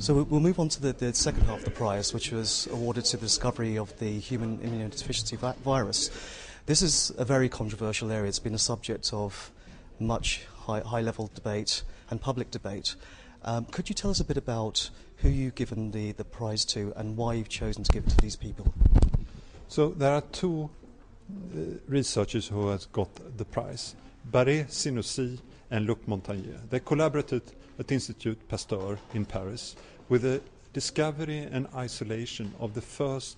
So we- we'll move on to the, the second half of the prize, which was awarded to the discovery of the human immunodeficiency virus. This is a very controversial area. It's been a subject of much high, high level debate and public debate. Um, could you tell us a bit about who you've given the, the prize to and why you've chosen to give it to these people? So there are two uh, researchers who has got the prize, Barré Sinoussi and Luc Montagnier. They collaborated at Institut Pasteur in Paris with the discovery and isolation of the first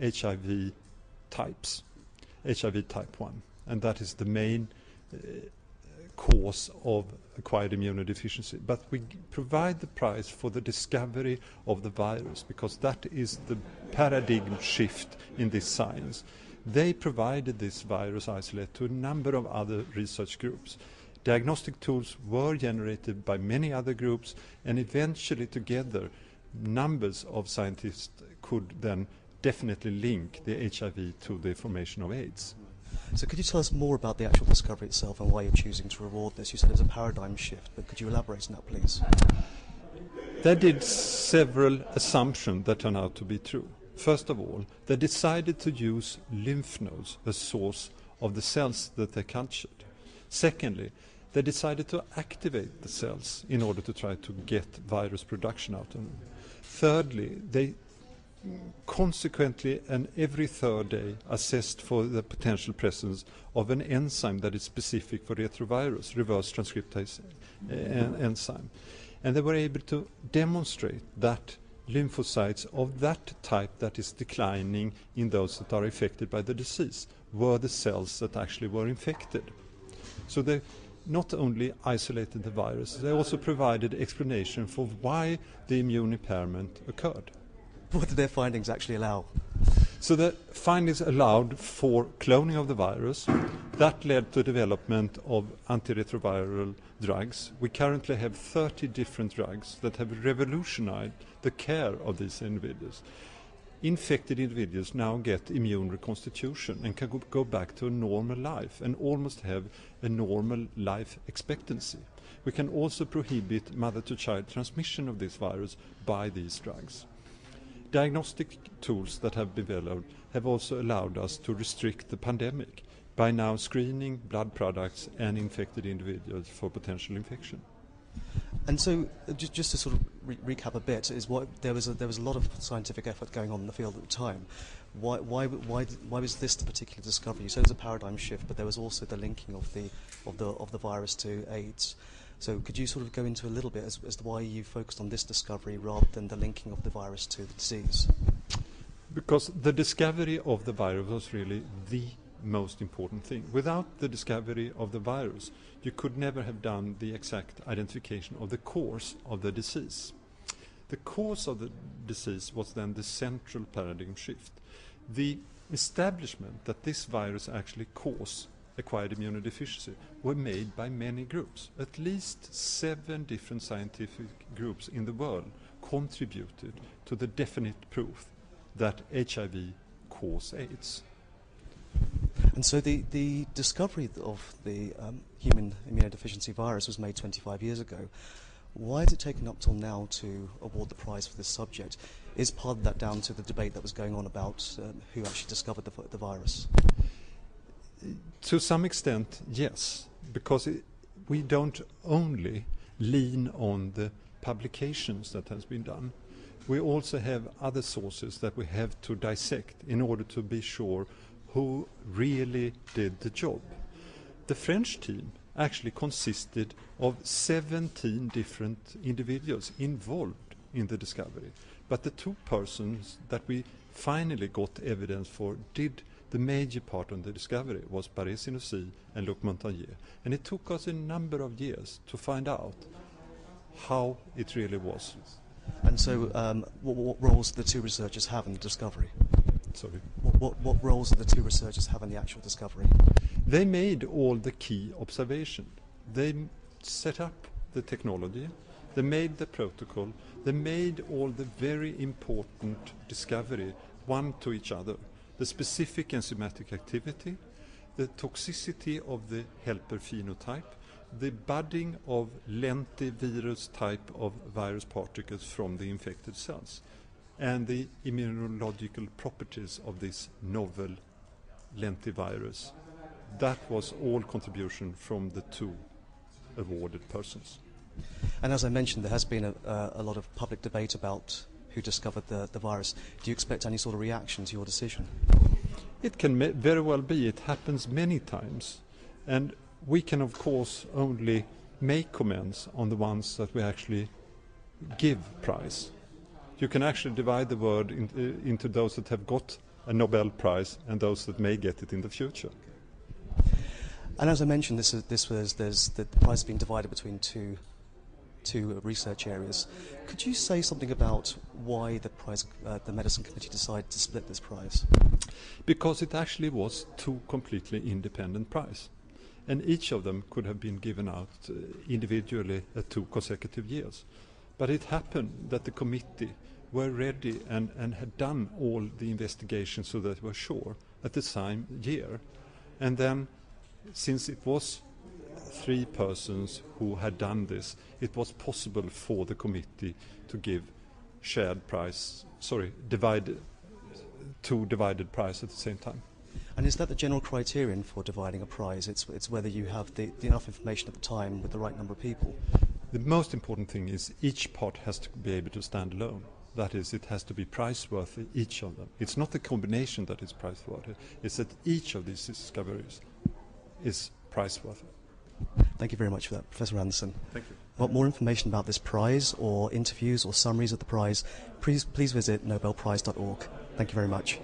HIV types, HIV type 1, and that is the main uh, cause of acquired immunodeficiency. But we provide the prize for the discovery of the virus because that is the paradigm shift in this science. They provided this virus isolate to a number of other research groups. Diagnostic tools were generated by many other groups, and eventually, together, numbers of scientists could then definitely link the HIV to the formation of AIDS. So could you tell us more about the actual discovery itself and why you're choosing to reward this? You said it's a paradigm shift, but could you elaborate on that, please? They did several assumptions that turned out to be true. First of all, they decided to use lymph nodes as source of the cells that they cultured. Secondly, they decided to activate the cells in order to try to get virus production out of them. Thirdly, they consequently and every third day assessed for the potential presence of an enzyme that is specific for retrovirus, reverse transcriptase uh, en- enzyme. And they were able to demonstrate that lymphocytes of that type that is declining in those that are affected by the disease were the cells that actually were infected. So they not only isolated the virus, they also provided explanation for why the immune impairment occurred. What did their findings actually allow? So the findings allowed for cloning of the virus. That led to development of antiretroviral drugs. We currently have 30 different drugs that have revolutionized the care of these individuals. Infected individuals now get immune reconstitution and can go, back to a normal life and almost have a normal life expectancy. We can also prohibit mother to child transmission of this virus by these drugs. Diagnostic tools that have developed have also allowed us to restrict the pandemic by now screening blood products and infected individuals for potential infection. And so, uh, just, just to sort of re- recap a bit, is what there was a, there was a lot of scientific effort going on in the field at the time. Why why why why was this the particular discovery? It was a paradigm shift, but there was also the linking of the of the of the virus to AIDS. So could you sort of go into a little bit as, as to why you focused on this discovery rather than the linking of the virus to the disease? Because the discovery of the virus was really the most important thing. Without the discovery of the virus, you could never have done the exact identification of the cause of the disease. The cause of the disease was then the central paradigm shift. The establishment that this virus actually caused acquired immunodeficiency were made by many groups. At least seven different scientific groups in the world contributed to the definite proof that HIV causes AIDS. And so the, the discovery of the um, human immunodeficiency virus was made 25 years ago. Why has it taken up till now to award the prize for this subject? Is part of that down to the debate that was going on about um, who actually discovered the, the virus? To some extent, yes, because it, we don't only lean on the publications that has been done. We also have other sources that we have to dissect in order to be sure who really did the job. The French team actually consisted of 17 different individuals involved in the discovery. But the two persons that we finally got evidence for did the major part of the discovery was Barré Sinoussi and Luc Montagnier. And it took us a number of years to find out how it really was. And so, um, what, what roles the two researchers have in the discovery? Sorry. What, what, what roles do the two researchers have in the actual discovery? They made all the key observation. They set up the technology, they made the protocol, they made all the very important discovery one to each other. The specific enzymatic activity, the toxicity of the helper phenotype, the budding of lentivirus type of virus particles from the infected cells and the immunological properties of this novel lentivirus. That was all contribution from the two awarded persons. And as I mentioned, there has been a, uh, a lot of public debate about who discovered the, the virus. Do you expect any sort of reaction to your decision? It can very well be. It happens many times. And we can, of course, only make comments on the ones that we actually give prize. You can actually divide the world in, uh, into those that have got a Nobel Prize and those that may get it in the future. And as I mentioned, this, is, this was there's the prize has been divided between two two research areas. Could you say something about why the prize, uh, the medicine committee decided to split this prize? Because it actually was two completely independent prizes, and each of them could have been given out uh, individually at two consecutive years. But it happened that the committee were ready and, and had done all the investigations so that we were sure at the same year. And then, since it was three persons who had done this, it was possible for the committee to give shared price, sorry, divide, two divided price at the same time. And is that the general criterion for dividing a prize? It's, it's whether you have the, the enough information at the time with the right number of people. The most important thing is each part has to be able to stand alone. That is, it has to be price worthy, each of them. It's not the combination that is price worthy, it's that each of these discoveries is price worthy. Thank you very much for that, Professor Anderson. Thank you. Want more information about this prize or interviews or summaries of the prize, please, please visit nobelprize.org. Thank you very much.